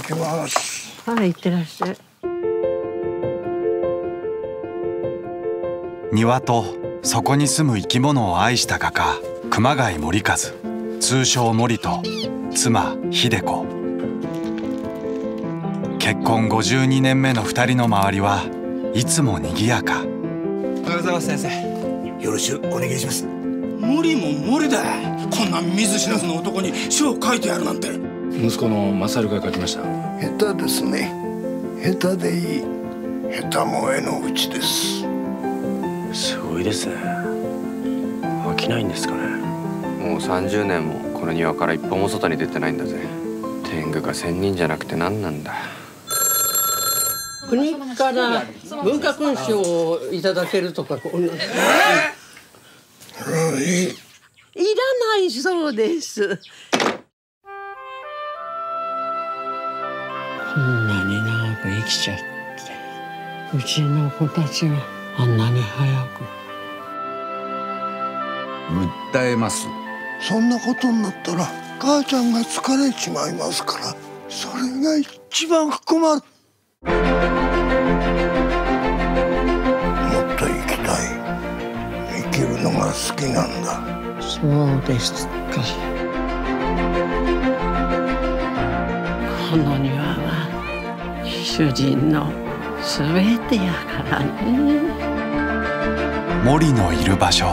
行きます。はい行ってらっしゃい。庭とそこに住む生き物を愛した画家熊谷森和通称森と妻秀子。結婚52年目の2人の周りはいつも賑やか。おはようございます先生。よろしくお願いします。無理も無理だ。こんな見ず知らずの男に書を書いてやるなんて息子のマサルが書きました。下手ですね。下手でいい。下手も絵のうちです。すごいですね。飽きないんですかね。もう30年もこの庭から一歩も外に出てないんだぜ。天狗が千人じゃなくて何なんだ。国から文化勲章をいただけるとか。こんな、はいいらないそうですこん。なに長く生きちゃって。うちの子たちはあんなに早く。訴えます。そんなことになったら母ちゃんが疲れちまいますからそれが一番困る。もっと生きたい。生きるのが好きなんだ。そうですかこの庭は主人のすべてやからね。森のいる場所。